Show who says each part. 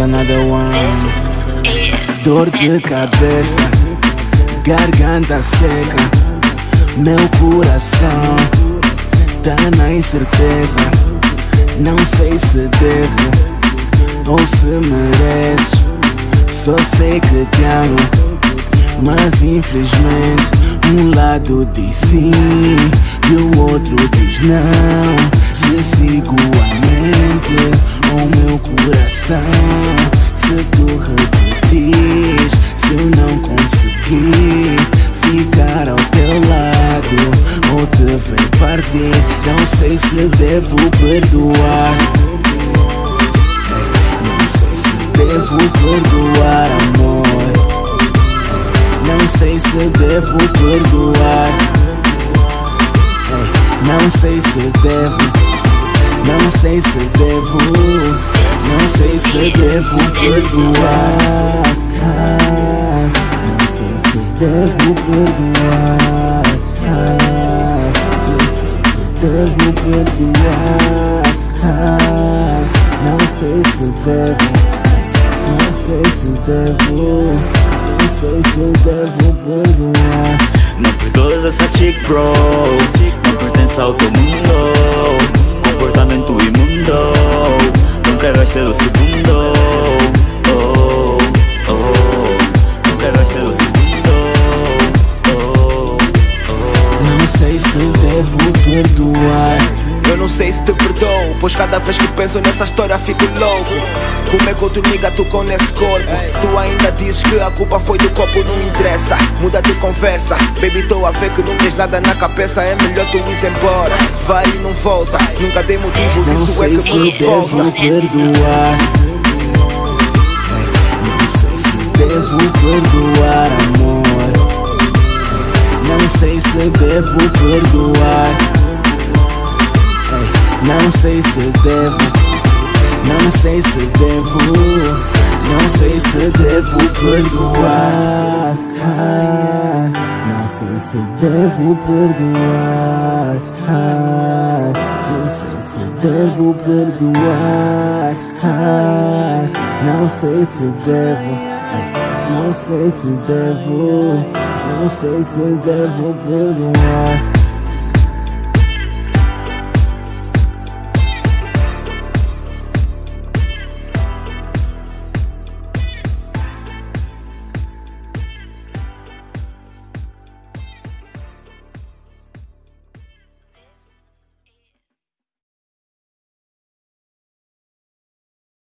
Speaker 1: another one. Dor de cabeça, garganta seca, meu coração tá na incerteza. Não sei se devo ou se mereço. Só sei que te amo, mas infelizmente um lado diz sim e o outro diz não. Se sigo a mente coração, se tu repetis, se eu não conseguir ficar ao teu lado ou te ver partir, não sei se devo perdoar. Não sei se devo perdoar, amor. Não sei se devo perdoar. Não sei se devo. Não sei se devo. Não sei se devo perdoar. Não sei se devo perdoar. Não sei se devo perdoar. Não sei se devo. Não sei se devo. Não sei se devo perdoar.
Speaker 2: Não perdoas essa chick bro Não pertence ao teu mundo Comportamento imundo Não quero ser o segundo oh, oh. Não quero ser o segundo oh, oh.
Speaker 1: Não sei se devo perdoar.
Speaker 3: Não sei se te perdoo, pois cada vez que penso nessa história fico louco. Como é que outro nigga tocou nesse corpo? Tu ainda dizes que a culpa foi do copo, não interessa. Muda de conversa, baby, tô a ver que não tens nada na cabeça. É melhor tu ires embora. Vai e não volta, nunca dei motivos,
Speaker 1: Não
Speaker 3: isso é
Speaker 1: sei
Speaker 3: que
Speaker 1: se
Speaker 3: me
Speaker 1: devo
Speaker 3: revolta.
Speaker 1: perdoar. Não sei se devo perdoar, amor. Não sei se devo perdoar. Não sei se devo. Não sei se devo. Não sei se devo perdoar. Não sei se devo perdoar. Não sei se devo perdoar. Não sei se devo. Não sei se devo. Não sei se devo perdoar.